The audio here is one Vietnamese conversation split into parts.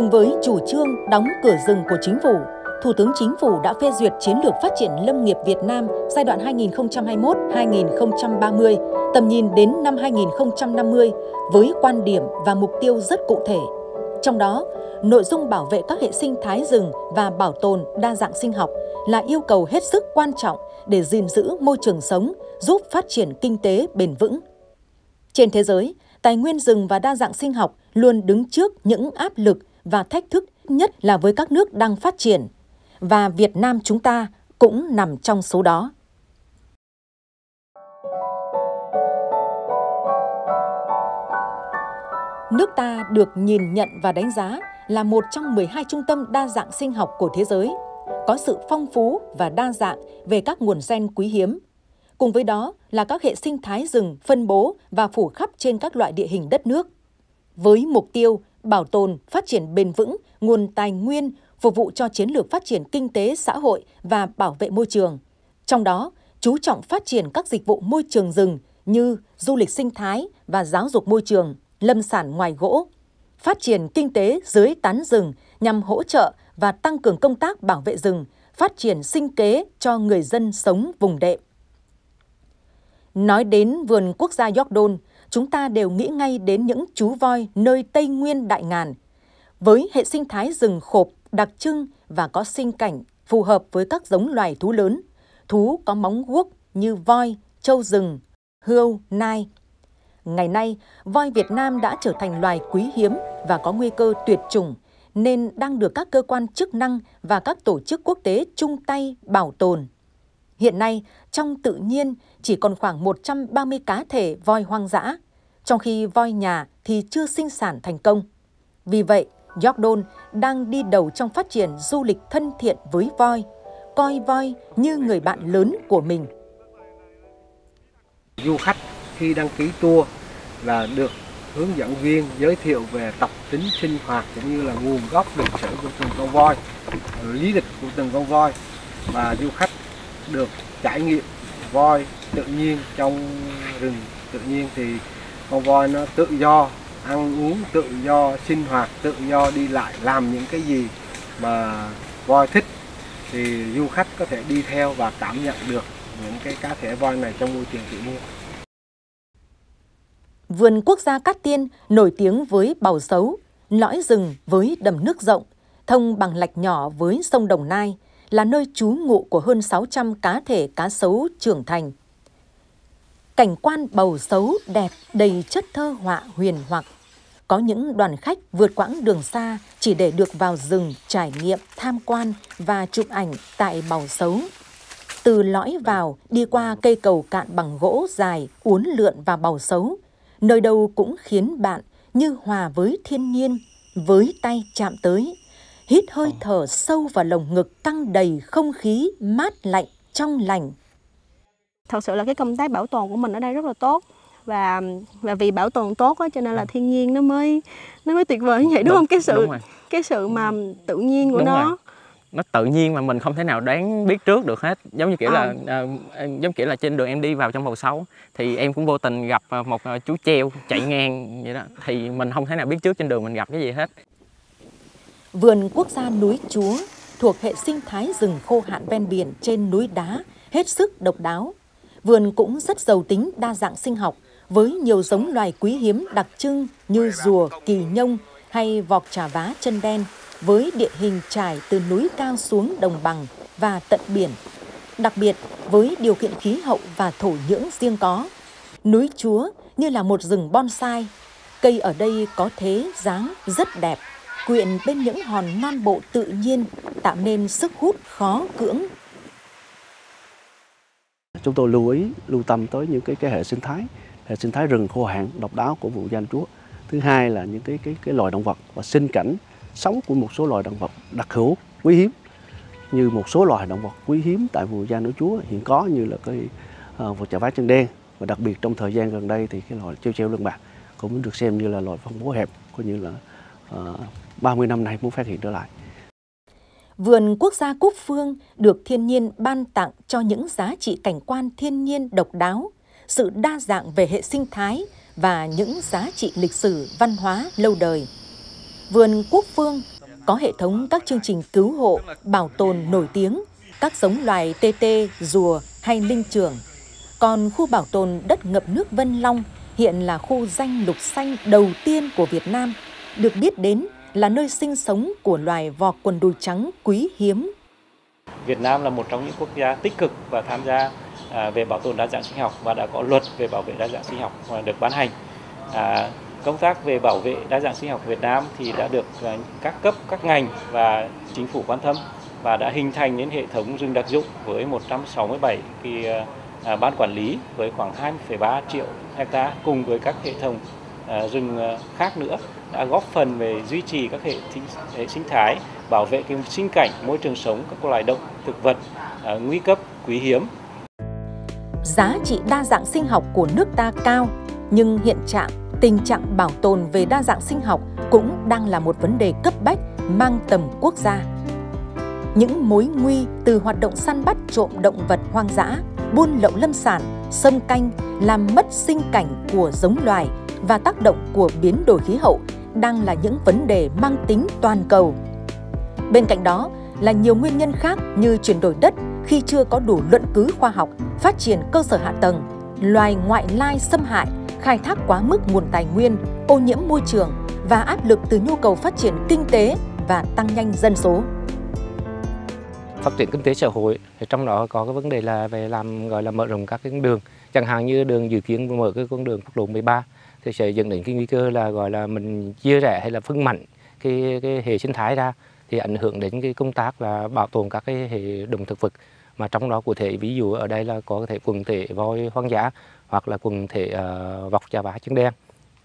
Cùng với chủ trương đóng cửa rừng của chính phủ, Thủ tướng Chính phủ đã phê duyệt chiến lược phát triển lâm nghiệp Việt Nam giai đoạn 2021-2030, tầm nhìn đến năm 2050 với quan điểm và mục tiêu rất cụ thể. Trong đó, nội dung bảo vệ các hệ sinh thái rừng và bảo tồn đa dạng sinh học là yêu cầu hết sức quan trọng để gìn giữ môi trường sống, giúp phát triển kinh tế bền vững. Trên thế giới, tài nguyên rừng và đa dạng sinh học luôn đứng trước những áp lực và thách thức nhất là với các nước đang phát triển – và Việt Nam chúng ta cũng nằm trong số đó. Nước ta được nhìn nhận và đánh giá là một trong 12 trung tâm đa dạng sinh học của thế giới, có sự phong phú và đa dạng về các nguồn gen quý hiếm. Cùng với đó là các hệ sinh thái rừng phân bố và phủ khắp trên các loại địa hình đất nước. Với mục tiêu bảo tồn, phát triển bền vững nguồn tài nguyên phục vụ cho chiến lược phát triển kinh tế xã hội và bảo vệ môi trường. Trong đó, chú trọng phát triển các dịch vụ môi trường rừng như du lịch sinh thái và giáo dục môi trường, lâm sản ngoài gỗ, phát triển kinh tế dưới tán rừng nhằm hỗ trợ và tăng cường công tác bảo vệ rừng, phát triển sinh kế cho người dân sống vùng đệm. Nói đến vườn quốc gia York Don, chúng ta đều nghĩ ngay đến những chú voi nơi Tây Nguyên Đại Ngàn. Với hệ sinh thái rừng khộp đặc trưng và có sinh cảnh phù hợp với các giống loài thú lớn, thú có móng guốc như voi, trâu rừng, hươu, nai. Ngày nay, voi Việt Nam đã trở thành loài quý hiếm và có nguy cơ tuyệt chủng, nên đang được các cơ quan chức năng và các tổ chức quốc tế chung tay bảo tồn. Hiện nay, trong tự nhiên chỉ còn khoảng 130 cá thể voi hoang dã, trong khi voi nhà thì chưa sinh sản thành công. Vì vậy, Jordan đang đi đầu trong phát triển du lịch thân thiện với voi, coi voi như người bạn lớn của mình. Du khách khi đăng ký tour là được hướng dẫn viên giới thiệu về tập tính sinh hoạt cũng như là nguồn gốc lịch sử của từng con voi, lý lịch của từng con voi và du khách được trải nghiệm voi tự nhiên trong rừng. Tự nhiên thì con voi nó tự do ăn uống tự do sinh hoạt tự do đi lại làm những cái gì mà voi thích. Thì du khách có thể đi theo và cảm nhận được những cái cá thể voi này trong môi trường tự nhiên. Vườn quốc gia Cát Tiên nổi tiếng với bào sấu, lõi rừng với đầm nước rộng, thông bằng lạch nhỏ với sông Đồng Nai, là nơi trú ngụ của hơn 600 cá thể cá sấu trưởng thành. Cảnh quan bầu sấu đẹp đầy chất thơ họa huyền hoặc. Có những đoàn khách vượt quãng đường xa chỉ để được vào rừng trải nghiệm, tham quan và chụp ảnh tại bầu sấu. Từ lõi vào đi qua cây cầu cạn bằng gỗ dài uốn lượn vào bầu sấu, nơi đâu cũng khiến bạn như hòa với thiên nhiên, với tay chạm tới, hít hơi thở sâu vào lồng ngực tăng đầy không khí mát lạnh trong lành. Thật sự là cái công tác bảo tồn của mình ở đây rất là tốt. Và và vì bảo tồn tốt á cho nên là thiên nhiên nó mới nó mới tuyệt vời như vậy đúng, đúng. không? Cái sự cái sự mà tự nhiên của đúng nó. rồi. nó tự nhiên mà mình không thể nào đoán biết trước được hết. Giống như kiểu à. là uh, giống kiểu là trên đường em đi vào trong bầu sấu thì em cũng vô tình gặp một chú treo chạy ngang vậy đó. Thì mình không thể nào biết trước trên đường mình gặp cái gì hết vườn quốc gia núi chúa thuộc hệ sinh thái rừng khô hạn ven biển trên núi đá hết sức độc đáo Vườn cũng rất giàu tính đa dạng sinh học với nhiều giống loài quý hiếm đặc trưng như rùa, kỳ nhông hay vọc trà vá chân đen với địa hình trải từ núi cao xuống đồng bằng và tận biển. Đặc biệt với điều kiện khí hậu và thổ nhưỡng riêng có, núi Chúa như là một rừng bonsai. Cây ở đây có thế dáng rất đẹp, quyện bên những hòn non bộ tự nhiên tạo nên sức hút khó cưỡng. Chúng tôi lưu ý lưu tâm tới những cái cái hệ sinh thái hệ sinh thái rừng khô hạn độc đáo của vùng danh chúa. Thứ hai là những cái cái cái loài động vật và sinh cảnh sống của một số loài động vật đặc hữu quý hiếm. Như một số loài động vật quý hiếm tại vùng gia núi chúa hiện có như là cái ờ, uh, vật chà vá chân đen. Và đặc biệt trong thời gian gần đây thì cái loài treo treo lưng bạc cũng được xem như là loài phong bố hẹp coi như là uh, 30 năm nay muốn phát hiện trở lại Vườn quốc gia Cúc Phương được thiên nhiên ban tặng cho những giá trị cảnh quan thiên nhiên độc đáo, sự đa dạng về hệ sinh thái và những giá trị lịch sử văn hóa lâu đời. Vườn Quốc Phương có hệ thống các chương trình cứu hộ, bảo tồn nổi tiếng, các giống loài tê tê, rùa hay linh trưởng. Còn khu bảo tồn đất ngập nước Vân Long hiện là khu danh lục xanh đầu tiên của Việt Nam, được biết đến là nơi sinh sống của loài vọc quần đùi trắng quý hiếm. Việt Nam là một trong những quốc gia tích cực và tham gia à, về bảo tồn đa dạng sinh học và đã có luật về bảo vệ đa dạng sinh học à, được ban hành. À, công tác về bảo vệ đa dạng sinh học Việt Nam thì đã được à, các cấp, các ngành và chính phủ quan tâm và đã hình thành đến hệ thống rừng đặc dụng với 167 cái ban quản lý với khoảng 2,3 triệu hecta cùng với các hệ thống À, rừng à, khác nữa đã góp phần về duy trì các hệ, hệ sinh thái, bảo vệ cái sinh cảnh môi trường sống các loài động thực vật à, nguy cấp quý hiếm. Giá trị đa dạng sinh học của nước ta cao, nhưng hiện trạng tình trạng bảo tồn về đa dạng sinh học cũng đang là một vấn đề cấp bách mang tầm quốc gia. Những mối nguy từ hoạt động săn bắt trộm động vật hoang dã, buôn lậu lâm sản, xâm canh làm mất sinh cảnh của giống loài và tác động của biến đổi khí hậu đang là những vấn đề mang tính toàn cầu. Bên cạnh đó là nhiều nguyên nhân khác như chuyển đổi đất khi chưa có đủ luận cứ khoa học, phát triển cơ sở hạ tầng, loài ngoại lai xâm hại khai thác quá mức nguồn tài nguyên, ô nhiễm môi trường và áp lực từ nhu cầu phát triển kinh tế và tăng nhanh dân số. Phát triển kinh tế xã hội thì trong đó có cái vấn đề là về làm gọi là mở rộng các cái đường, chẳng hạn như đường dự kiến mở cái con đường quốc lộ 13 thì sẽ dẫn đến cái nguy cơ là gọi là mình chia rẽ hay là phân mạnh cái cái hệ sinh thái ra thì ảnh hưởng đến cái công tác là bảo tồn các cái hệ động thực vật mà trong đó cụ thể ví dụ ở đây là có thể quần thể voi hoang dã hoặc là quần thể uh, vọc trà vá chân đen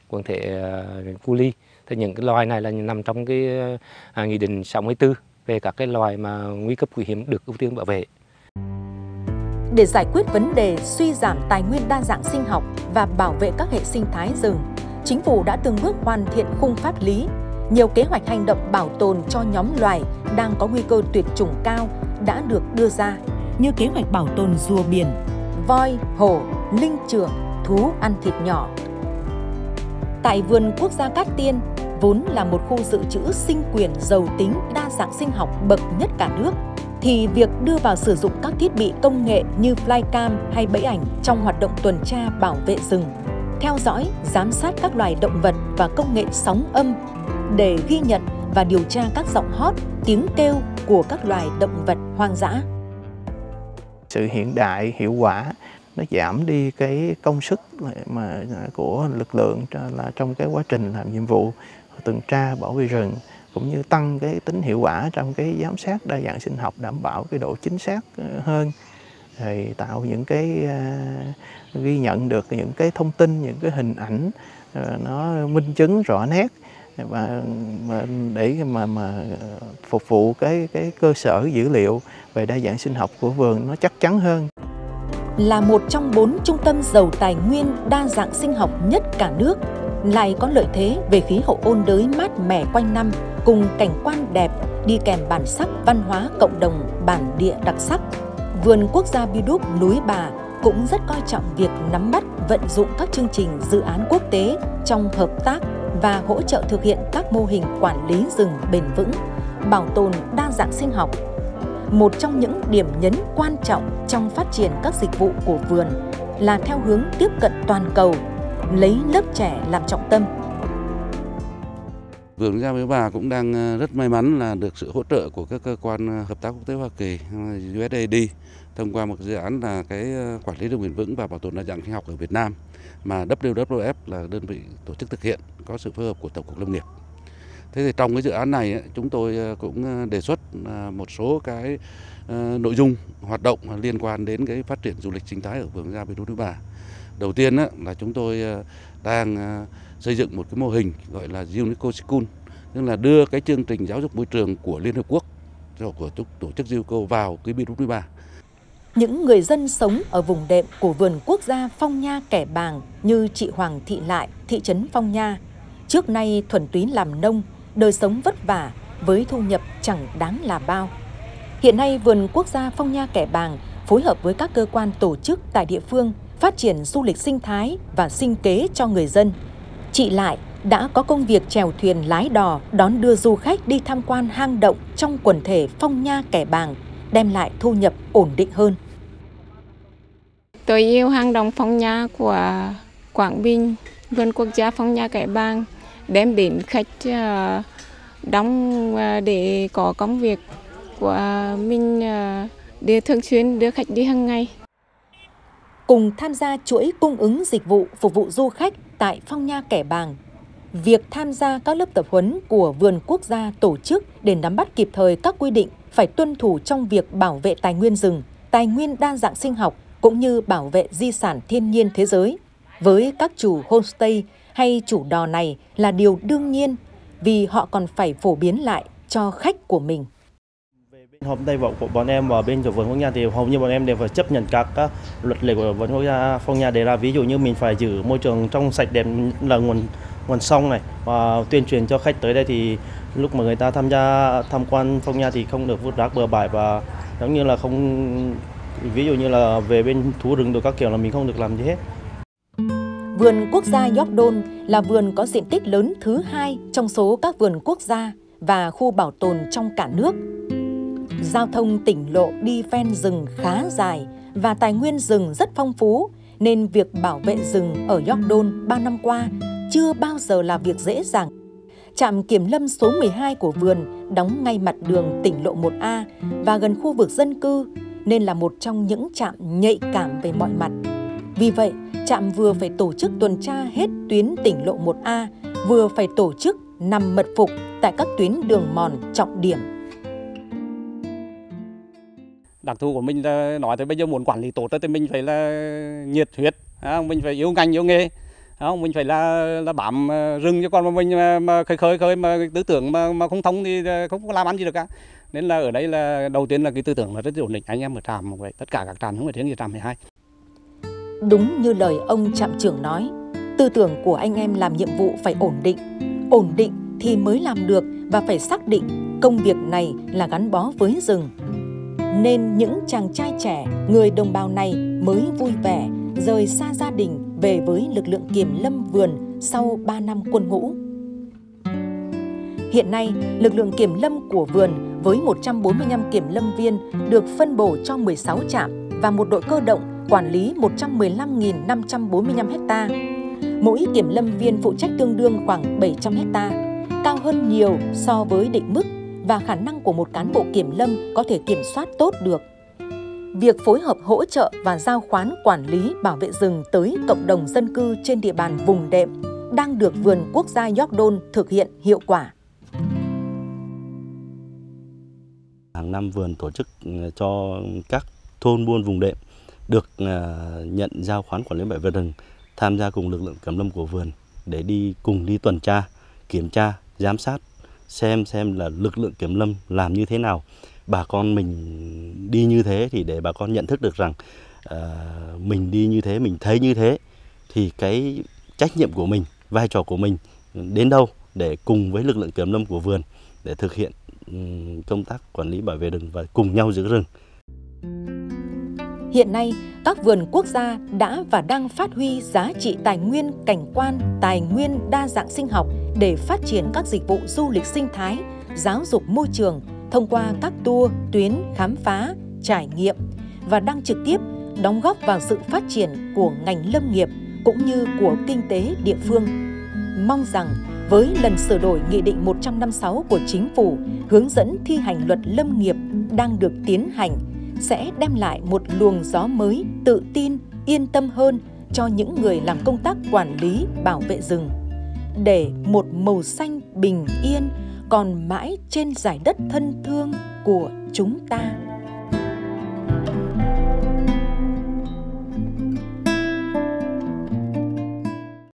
quần thể uh, cu ly thì những cái loài này là nằm trong cái uh, nghị định 64 về các cái loài mà nguy cấp quý hiếm được ưu tiên bảo vệ. Để giải quyết vấn đề suy giảm tài nguyên đa dạng sinh học và bảo vệ các hệ sinh thái rừng, chính phủ đã từng bước hoàn thiện khung pháp lý. Nhiều kế hoạch hành động bảo tồn cho nhóm loài đang có nguy cơ tuyệt chủng cao đã được đưa ra, như kế hoạch bảo tồn rùa biển, voi, hổ, linh trưởng, thú ăn thịt nhỏ. Tại vườn quốc gia Cát Tiên, vốn là một khu dự trữ sinh quyền giàu tính đa dạng sinh học bậc nhất cả nước, thì việc đưa vào sử dụng các thiết bị công nghệ như flycam hay bẫy ảnh trong hoạt động tuần tra bảo vệ rừng, theo dõi, giám sát các loài động vật và công nghệ sóng âm để ghi nhận và điều tra các giọng hót, tiếng kêu của các loài động vật hoang dã. Sự hiện đại, hiệu quả nó giảm đi cái công sức mà của lực lượng là trong cái quá trình làm nhiệm vụ tuần tra bảo vệ rừng cũng như tăng cái tính hiệu quả trong cái giám sát đa dạng sinh học đảm bảo cái độ chính xác ờ, hơn. Thì tạo những cái uh, ghi nhận được những cái thông tin những cái hình ảnh uh, nó minh chứng rõ nét. Và mà để mà mà phục vụ cái cái cơ sở dữ liệu về đa dạng sinh học của vườn nó chắc chắn hơn. Là một trong bốn trung tâm giàu tài nguyên đa dạng sinh học nhất cả nước, lại có lợi thế về khí hậu ôn đới mát mẻ quanh năm cùng cảnh quan đẹp đi kèm bản sắc văn hóa cộng đồng bản địa đặc sắc. Vườn quốc gia Bi Đúc núi Bà cũng rất coi trọng việc nắm bắt vận dụng các chương trình dự án quốc tế trong hợp tác và hỗ trợ thực hiện các mô hình quản lý rừng bền vững, bảo tồn đa dạng sinh học một trong những điểm nhấn quan trọng trong phát triển các dịch vụ của vườn là theo hướng tiếp cận toàn cầu, lấy lớp trẻ làm trọng tâm. Vườn Gia với bà cũng đang ờ, rất may mắn là được sự hỗ trợ của các cơ quan ờ, hợp tác quốc tế Hoa Kỳ, ờ, USAID thông qua một dự án là cái quản lý rừng bền vững và bảo tồn đa dạng sinh học ở Việt Nam mà WWF là đơn vị tổ chức thực hiện có sự phối hợp của Tổng cục Lâm nghiệp. Thế thì trong cái dự án này chúng tôi cũng đề xuất một số cái nội dung hoạt động liên quan đến cái phát triển du lịch sinh thái ở vườn Gia với Đô Bà. Đầu tiên là chúng tôi ờ, đang ờ, xây dựng một cái mô hình gọi là UNESCO School, tức là đưa cái chương trình giáo dục môi trường của Liên Hợp Quốc của tổ chức UNESCO vào cái biên Đô Núi những người dân sống ở vùng đệm của vườn quốc gia Phong Nha Kẻ Bàng như chị Hoàng Thị Lại, thị trấn Phong Nha. Trước nay thuần túy làm nông, đời sống vất vả với thu nhập chẳng đáng là bao. Hiện nay vườn quốc gia Phong Nha Kẻ Bàng phối hợp với các cơ quan tổ chức tại địa phương phát triển du lịch sinh thái và sinh kế cho người dân. Chị lại đã có công việc chèo thuyền lái đò đón đưa du khách đi tham quan hang động trong quần thể phong nha kẻ bàng, đem lại thu nhập ổn định hơn. Tôi yêu hang động phong nha của Quảng Bình, vườn quốc gia phong nha kẻ bàng, đem đến khách ờ, đóng ờ, để có công việc của mình ờ, để thường xuyên đưa khách đi hàng ngày. Cùng tham gia chuỗi cung ứng dịch vụ phục vụ du khách tại Phong Nha Kẻ Bàng, việc tham gia các lớp tập huấn của vườn quốc gia tổ chức để nắm bắt kịp thời các quy định phải tuân thủ trong việc bảo vệ tài nguyên rừng, tài nguyên đa dạng sinh học cũng như bảo vệ di sản thiên nhiên thế giới. Với các chủ homestay hay chủ đò này là điều đương nhiên vì họ còn phải phổ biến lại cho khách của mình. Hôm nay của bọn em ở bên chỗ vườn quốc gia thì hầu như bọn em đều phải chấp nhận các, các luật lệ của vườn quốc gia phong nha đề ra ví dụ như mình phải giữ môi trường trong sạch đẹp là nguồn nguồn sông này và tuyên truyền cho khách tới đây thì lúc mà người ta tham gia tham quan phong nha thì không được vứt rác bừa bãi và giống như là không ví dụ như là về bên thú rừng đồ các kiểu là mình không được làm gì hết. Vườn quốc gia York Don là vườn có diện tích lớn thứ hai trong số các vườn quốc gia và khu bảo tồn trong cả nước. Giao thông tỉnh lộ đi ven rừng khá dài và tài nguyên rừng rất phong phú, nên việc bảo vệ rừng ở York Don 3 năm qua chưa bao giờ là việc dễ dàng. Trạm kiểm lâm số 12 của vườn đóng ngay mặt đường tỉnh lộ 1A và gần khu vực dân cư nên là một trong những trạm nhạy cảm về mọi mặt. Vì vậy, trạm vừa phải tổ chức tuần tra hết tuyến tỉnh lộ 1A, vừa phải tổ chức nằm mật phục tại các tuyến đường mòn trọng điểm. Đặc thù của mình là nói tới bây giờ muốn quản lý tốt thì mình phải là nhiệt huyết, mình phải yêu ngành yêu nghề, không? Mình phải là là bám ờ, rừng cho con mà mình mà, mà khơi khơi khơi mà tư tưởng mà mà không thông thì ờ, không có làm ăn gì được cả nên là ở đây là đầu tiên là cái tư tưởng là rất ổn định anh em ở trạm vậy tất cả các trạm không phải riêng gì trạm 12 đúng như lời ông trạm trưởng nói tư tưởng của anh em làm nhiệm vụ phải ổn định. Ổn định thì mới làm được và phải xác định công việc này là gắn bó với rừng nên những chàng trai trẻ người đồng bào này mới vui vẻ rời xa gia đình về với lực lượng kiểm lâm vườn sau 3 năm quân ngũ. Hiện nay, lực lượng kiểm lâm của vườn với 145 kiểm lâm viên được phân bổ cho 16 trạm và một đội cơ động quản lý 115.545 ha. Mỗi kiểm lâm viên phụ trách tương đương khoảng 700 ha, cao hơn nhiều so với định mức và khả năng của một cán bộ kiểm lâm có thể kiểm soát tốt được việc phối hợp hỗ trợ và giao khoán quản lý bảo vệ rừng tới cộng đồng dân cư trên địa bàn vùng đệm đang được vườn quốc gia York Don thực hiện hiệu quả. Hàng năm vườn tổ chức ừ, cho các thôn buôn vùng đệm được ừ, nhận giao khoán quản lý bảo vệ rừng tham gia cùng lực lượng kiểm lâm của vườn để đi cùng đi tuần tra, kiểm tra, giám sát xem xem là lực lượng kiểm lâm làm như thế nào bà con mình đi như thế thì để bà con nhận thức được rằng uh, mình đi như thế mình thấy như thế thì cái trách nhiệm của mình vai trò của mình đến đâu để cùng với lực lượng kiểm lâm của vườn để thực hiện um, công tác quản lý bảo vệ rừng và cùng nhau giữ rừng. Hiện nay, các vườn quốc gia đã và đang phát huy giá trị tài nguyên cảnh quan, tài nguyên đa dạng sinh học để phát triển các dịch vụ du lịch sinh thái, giáo dục môi trường, thông qua các tour, tuyến khám phá, trải nghiệm và đang trực tiếp đóng góp vào sự phát triển của ngành lâm nghiệp cũng như của kinh tế địa phương. Mong rằng với lần sửa đổi Nghị định 156 của Chính phủ hướng dẫn thi hành luật lâm nghiệp đang được tiến hành sẽ đem lại một luồng gió mới tự tin, yên tâm hơn cho những người làm công tác quản lý, bảo vệ rừng. Để một màu xanh bình yên, còn mãi trên giải đất thân thương của chúng ta.